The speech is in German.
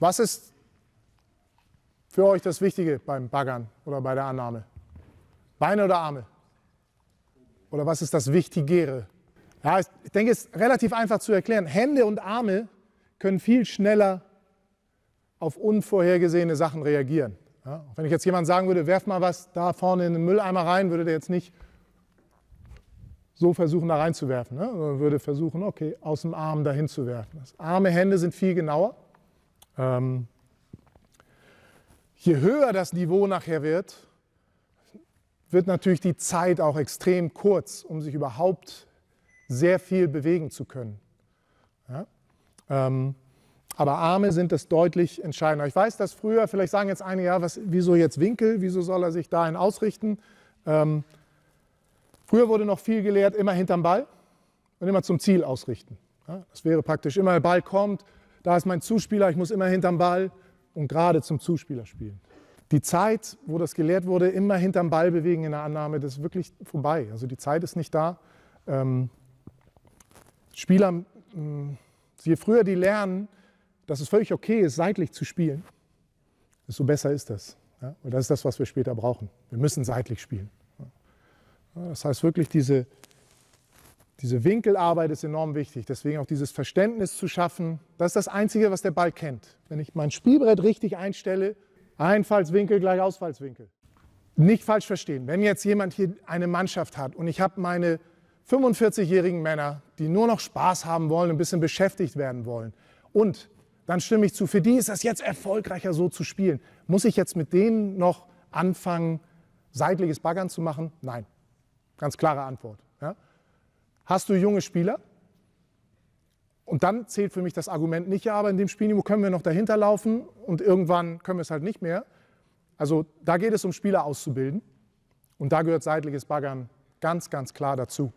Was ist für euch das Wichtige beim Baggern oder bei der Annahme? Beine oder Arme? Oder was ist das Wichtigere? Ja, ich denke, es ist relativ einfach zu erklären. Hände und Arme können viel schneller auf unvorhergesehene Sachen reagieren. Ja, wenn ich jetzt jemand sagen würde, werf mal was da vorne in den Mülleimer rein, würde der jetzt nicht so versuchen, da reinzuwerfen. Ne? Sondern würde versuchen, okay, aus dem Arm dahin zu werfen. Arme Hände sind viel genauer. Ähm, je höher das Niveau nachher wird, wird natürlich die Zeit auch extrem kurz, um sich überhaupt sehr viel bewegen zu können. Ja? Ähm, aber Arme sind das deutlich entscheidender. Ich weiß, dass früher, vielleicht sagen jetzt einige, ja, was, wieso jetzt Winkel, wieso soll er sich dahin ausrichten? Ähm, früher wurde noch viel gelehrt, immer hinterm Ball und immer zum Ziel ausrichten. Ja? Das wäre praktisch, immer der Ball kommt, da ist mein Zuspieler, ich muss immer hinterm Ball und gerade zum Zuspieler spielen. Die Zeit, wo das gelehrt wurde, immer hinterm Ball bewegen in der Annahme, das ist wirklich vorbei. Also die Zeit ist nicht da. Ähm, Spieler, mh, je früher die lernen, dass es völlig okay ist, seitlich zu spielen, desto besser ist das. Ja? Und das ist das, was wir später brauchen. Wir müssen seitlich spielen. Ja? Das heißt wirklich, diese, diese Winkelarbeit ist enorm wichtig. Deswegen auch dieses Verständnis zu schaffen, das ist das Einzige, was der Ball kennt. Wenn ich mein Spielbrett richtig einstelle, Einfallswinkel gleich Ausfallswinkel. Nicht falsch verstehen. Wenn jetzt jemand hier eine Mannschaft hat und ich habe meine 45-jährigen Männer, die nur noch Spaß haben wollen, ein bisschen beschäftigt werden wollen und dann stimme ich zu, für die ist das jetzt erfolgreicher so zu spielen. Muss ich jetzt mit denen noch anfangen, seitliches Baggern zu machen? Nein. Ganz klare Antwort. Ja? Hast du junge Spieler? Und dann zählt für mich das Argument nicht, ja, aber in dem Spielniveau können wir noch dahinter laufen und irgendwann können wir es halt nicht mehr. Also da geht es um Spieler auszubilden und da gehört seitliches Baggern ganz, ganz klar dazu.